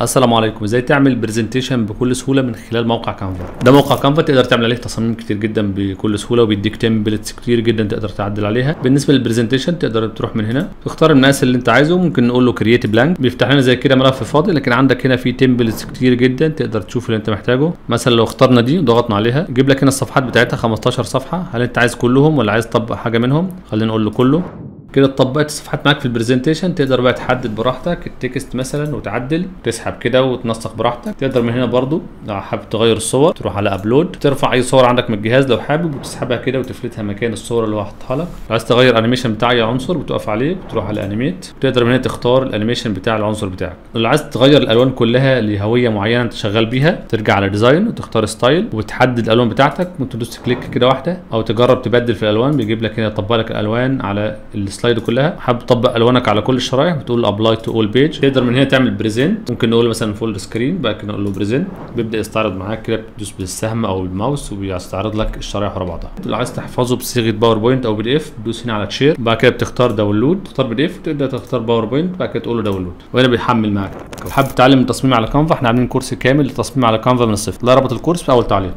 السلام عليكم. إزاي تعمل presentation بكل سهولة من خلال موقع كانفا ده موقع كانفا تقدر تعمل عليه تصاميم كتير جدا بكل سهولة وبيديك templates كتير جدا تقدر تعدل عليها. بالنسبة لل presentation تقدر تروح من هنا. تختار المقاس اللي أنت عايزه. ممكن نقول له create blank بيفتح لنا زي كده ملف فاضي لكن عندك هنا في templates كتير جدا تقدر تشوف اللي أنت محتاجه. مثلا لو اخترنا دي وضغطنا عليها يجيب لك هنا الصفحات بتاعتها 15 صفحة. هل أنت عايز كلهم ولا عايز تطبق حاجة منهم؟ خلينا نقول له كله. كده اتطبقت الصفحات معاك في ال presentation تقدر بقى تحدد براحتك ال text مثلا وتعدل تسحب كده وتنسق براحتك. تقدر من هنا برضو لو حابب تغير الصور تروح على upload ترفع أي صور عندك من الجهاز لو حابب وتسحبها كده وتفلتها مكان الصور اللي هو حاططها لك. لو عايز تغير animation بتاع أي عنصر بتقف عليه وتروح على animate تقدر من هنا تختار ال animation بتاع العنصر بتاعك. لو عايز تغير الألوان كلها لهوية معينة أنت شغال بيها ترجع على design وتختار style وتحدد الألوان بتاعتك. ممكن تدوس click كده واحدة أو تجرب تبدل في الألوان بيجيب لك هنا يطبق لك الألوان على ال slide كلها. حابب تطبق ألوانك على كل الشرايح. بتقول apply to all page تقدر من هنا تعمل present ممكن نقول مثلا full screen بعد كده نقول له present بيبدأ يستعرض معاك كده بتدوس بالسهم أو الماوس وبيستعرض لك الشرايح ورا بعضها. لو عايز تحفظه بصيغة PowerPoint أو PDF بتدوس هنا على share بعد كده بتختار download تختار PDF تبدا تختار PowerPoint بعد كده تقول له download وهنا بيحمل معاك. لو حابب تتعلم التصميم على كانفا إحنا عاملين كورس كامل للتصميم على كانفا من الصفر. لا رابط الكورس في اول تعليق.